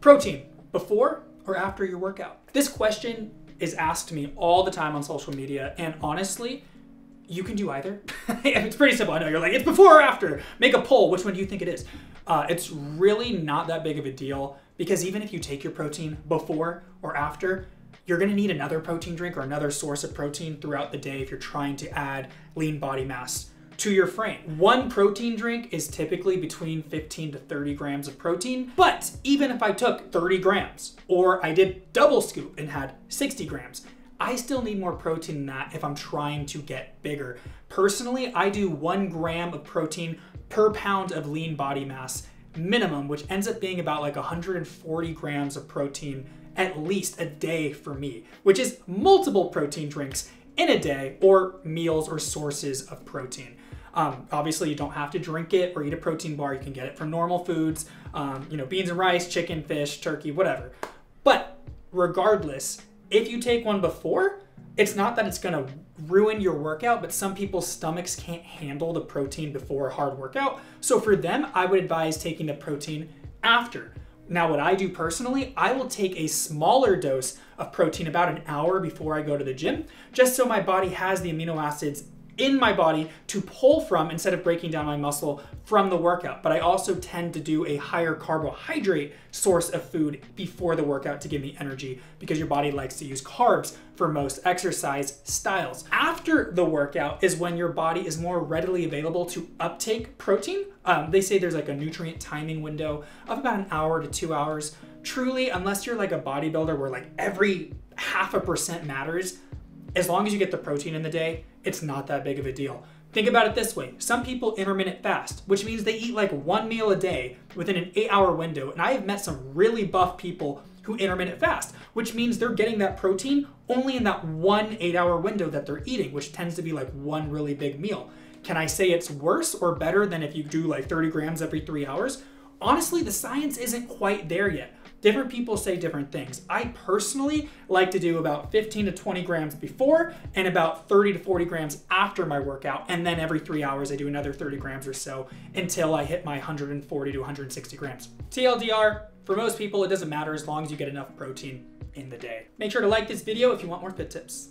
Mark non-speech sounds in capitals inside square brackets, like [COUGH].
Protein, before or after your workout? This question is asked to me all the time on social media, and honestly, you can do either. [LAUGHS] it's pretty simple. I know you're like, it's before or after. Make a poll. Which one do you think it is? Uh, it's really not that big of a deal because even if you take your protein before or after, you're to need another protein drink or another source of protein throughout the day if you're trying to add lean body mass to your frame. One protein drink is typically between 15 to 30 grams of protein, but even if I took 30 grams or I did double scoop and had 60 grams, I still need more protein than that if I'm trying to get bigger. Personally, I do one gram of protein per pound of lean body mass minimum, which ends up being about like 140 grams of protein at least a day for me, which is multiple protein drinks in a day or meals or sources of protein. Um, obviously, you don't have to drink it or eat a protein bar. You can get it from normal foods, um, you know, beans and rice, chicken, fish, turkey, whatever. But regardless, if you take one before, it's not that it's going to ruin your workout, but some people's stomachs can't handle the protein before a hard workout. So for them, I would advise taking the protein after. Now, what I do personally, I will take a smaller dose of protein about an hour before I go to the gym, just so my body has the amino acids in my body to pull from instead of breaking down my muscle from the workout. But I also tend to do a higher carbohydrate source of food before the workout to give me energy because your body likes to use carbs for most exercise styles. After the workout is when your body is more readily available to uptake protein. Um, they say there's like a nutrient timing window of about an hour to two hours. Truly, unless you're like a bodybuilder where like every half a percent matters, as long as you get the protein in the day, it's not that big of a deal. Think about it this way some people intermittent fast, which means they eat like one meal a day within an eight hour window. And I have met some really buff people who intermittent fast, which means they're getting that protein only in that one eight hour window that they're eating, which tends to be like one really big meal. Can I say it's worse or better than if you do like 30 grams every three hours? Honestly, the science isn't quite there yet. Different people say different things. I personally like to do about 15 to 20 grams before and about 30 to 40 grams after my workout. And then every three hours, I do another 30 grams or so until I hit my 140 to 160 grams. TLDR, for most people, it doesn't matter as long as you get enough protein in the day. Make sure to like this video if you want more fit tips.